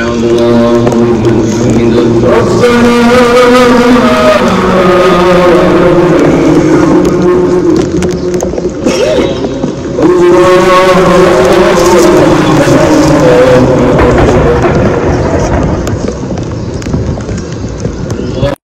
Allah Allah Allah